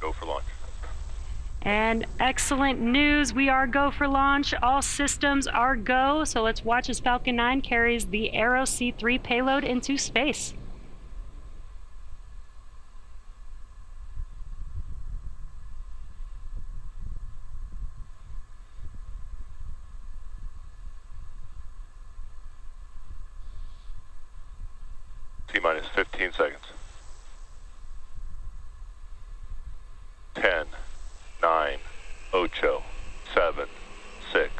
Go for launch. And excellent news. We are go for launch. All systems are go. So let's watch as Falcon 9 carries the Eros C3 payload into space. T minus 15 seconds. 10, 9, ocho, 7, 6,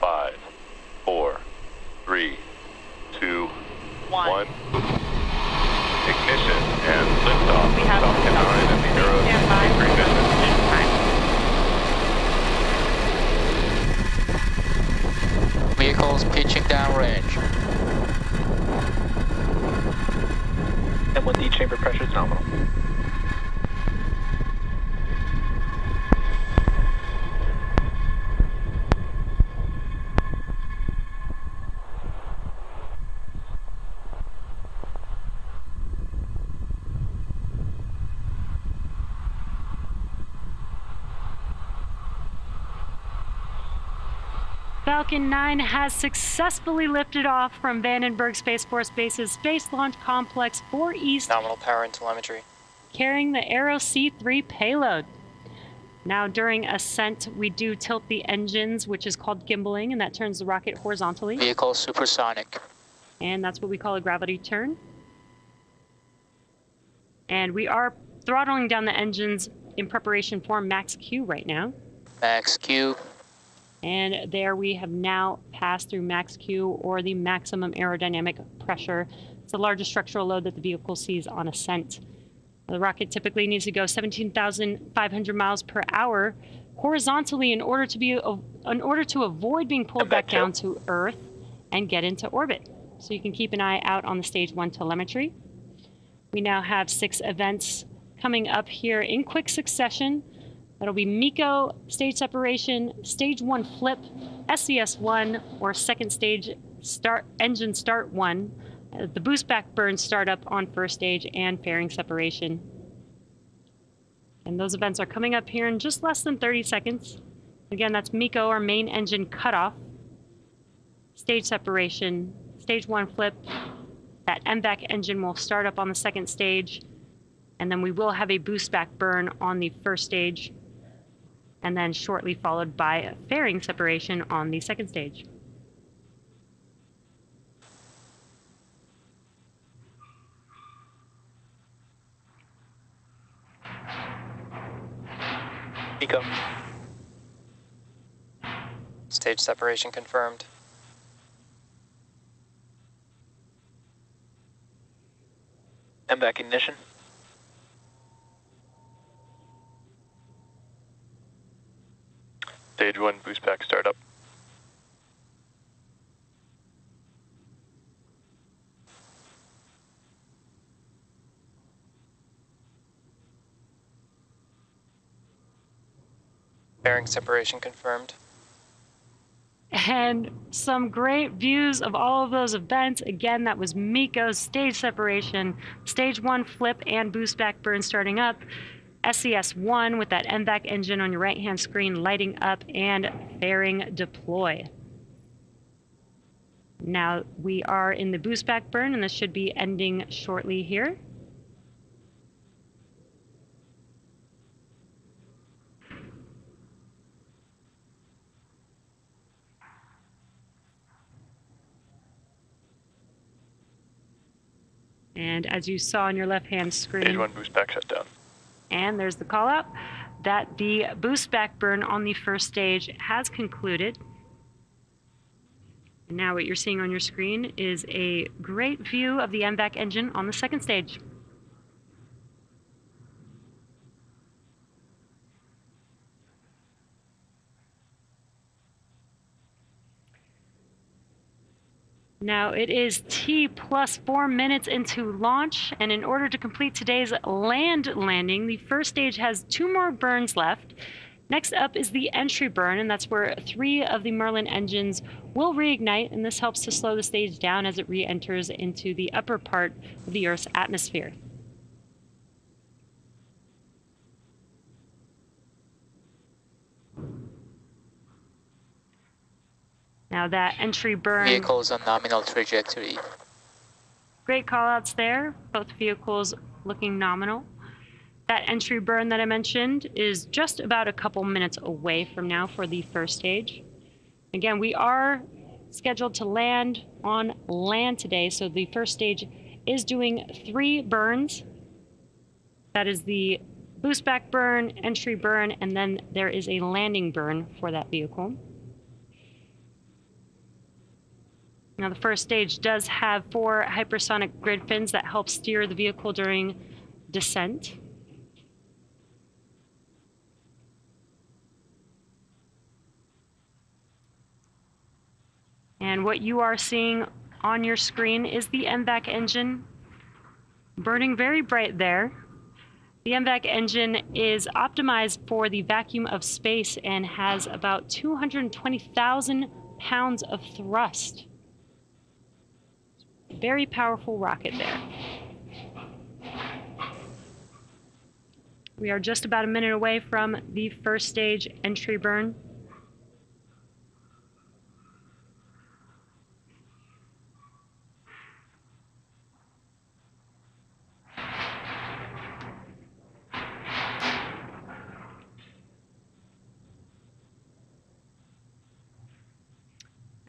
5, 4, 3, 2, One. Ignition and liftoff. We have Falcon 9 and the Eros Stand by for ignition. ignition time. Vehicles pitching downrange. M1D chamber pressure is nominal. Falcon 9 has successfully lifted off from Vandenberg Space Force Base's Space Launch Complex 4 East, Nominal power and telemetry. carrying the Eros C3 payload. Now, during ascent, we do tilt the engines, which is called gimbaling, and that turns the rocket horizontally. Vehicle supersonic. and that's what we call a gravity turn. And we are throttling down the engines in preparation for max Q right now. Max Q. And there we have now passed through max Q or the maximum aerodynamic pressure. It's the largest structural load that the vehicle sees on ascent. The rocket typically needs to go 17,500 miles per hour horizontally in order to be in order to avoid being pulled back down to Earth and get into orbit. So you can keep an eye out on the stage one telemetry. We now have six events coming up here in quick succession. That'll be MECO, stage separation, stage one flip, SES one, or second stage start engine start one, uh, the boost back burn startup on first stage, and fairing separation. And those events are coming up here in just less than 30 seconds. Again, that's MECO, our main engine cutoff, stage separation, stage one flip. That MVAC engine will start up on the second stage, and then we will have a boost back burn on the first stage, and then shortly followed by a fairing separation on the second stage. MECO. Stage separation confirmed. MVAC ignition. Stage 1 boost back startup. Fairing separation confirmed. And some great views of all of those events. Again, that was MECO's stage separation, stage one flip and boost back burn starting up. SES 1 with that MVAC engine on your right hand screen lighting up and fairing deploy. Now we are in the boost back burn and this should be ending shortly here. And as you saw on your left hand screen, Stage 1 boost back shut down. And there's the call out that the boost back burn on the first stage has concluded. And now what you're seeing on your screen is a great view of the MVAC engine on the second stage. Now it is T plus four minutes into launch, and in order to complete today's land landing, the first stage has two more burns left. Next up is the entry burn, and that's where three of the Merlin engines will reignite, and this helps to slow the stage down as it re enters into the upper part of the Earth's atmosphere. Now that entry burn, Vehicles on nominal trajectory. great callouts there. Both vehicles looking nominal. That entry burn that I mentioned is just about a couple minutes away from now for the first stage. Again, we are scheduled to land on land today, so the first stage is doing three burns. That is the boost back burn, entry burn, and then there is a landing burn for that vehicle. Now, the first stage does have four hypersonic grid fins that help steer the vehicle during descent. And what you are seeing on your screen is the MVAC engine burning very bright there. The MVAC engine is optimized for the vacuum of space and has about 220,000 pounds of thrust. Very powerful rocket there. We are just about a minute away from the first stage entry burn.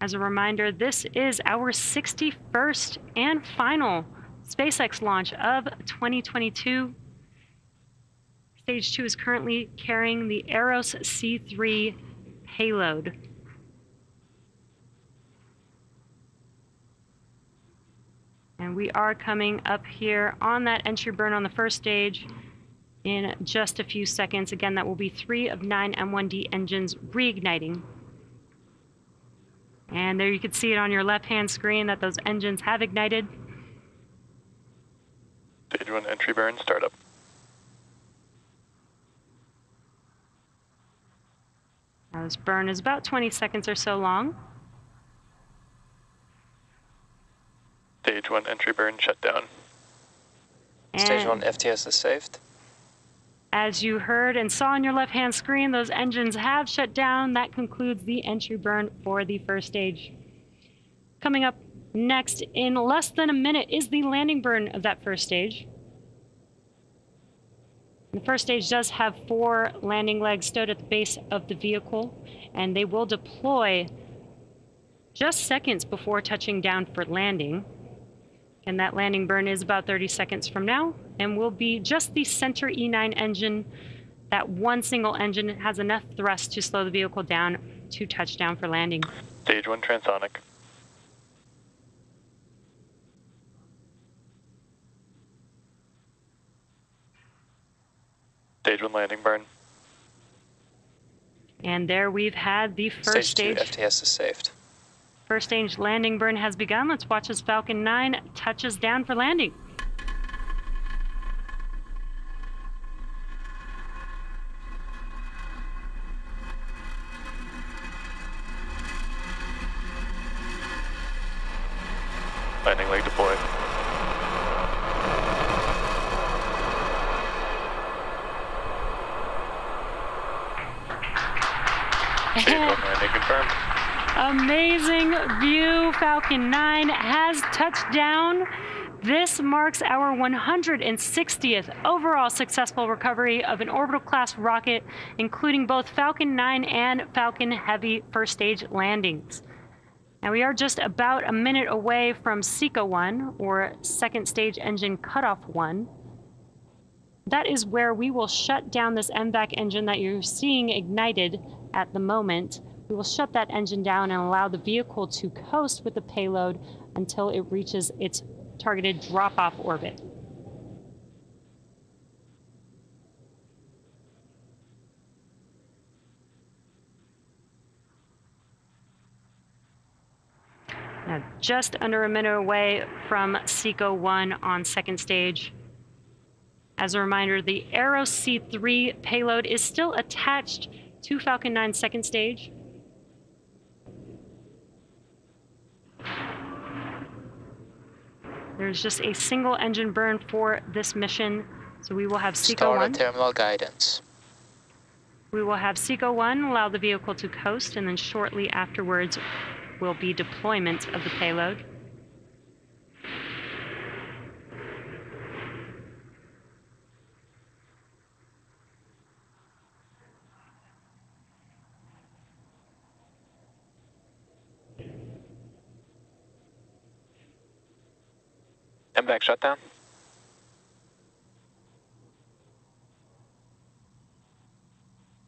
As a reminder, this is our 61st and final SpaceX launch of 2022. Stage 2 is currently carrying the Eros C3 payload. And we are coming up here on that entry burn on the first stage in just a few seconds. Again, that will be three of nine M1D engines reigniting. And there you can see it on your left-hand screen that those engines have ignited. Stage one entry burn startup. Now this burn is about 20 seconds or so long. Stage one entry burn shutdown. Stage 1 FTS is saved. As you heard and saw on your left-hand screen, those engines have shut down. That concludes the entry burn for the first stage. Coming up next in less than a minute is the landing burn of that first stage. The first stage does have four landing legs stowed at the base of the vehicle, and they will deploy just seconds before touching down for landing. And that landing burn is about 30 seconds from now and will be just the center E9 engine. That one single engine has enough thrust to slow the vehicle down to touchdown for landing. Stage one transonic. Stage one landing burn. And there we've had the first Stage 2 stage. FTS is saved. First stage landing burn has begun. Let's watch as Falcon 9 touches down for landing. Landing leg deployed. Landing confirmed. Amazing view. Falcon 9 has touched down. This marks our 160th overall successful recovery of an orbital class rocket, including both Falcon 9 and Falcon Heavy first stage landings. Now we are just about a minute away from SECO 1, or second stage engine cutoff 1. That is where we will shut down this MVAC engine that you're seeing ignited at the moment. We will shut that engine down and allow the vehicle to coast with the payload until it reaches its targeted drop-off orbit. Now, just under a minute away from SECO 1 on second stage. As a reminder, the Eros C3 payload is still attached to Falcon 9 second stage. There's just a single engine burn for this mission, so we will have SECO Start 1. on terminal guidance. We will have SECO 1 allow the vehicle to coast, and then shortly afterwards, will be deployment of the payload. MVAC shutdown.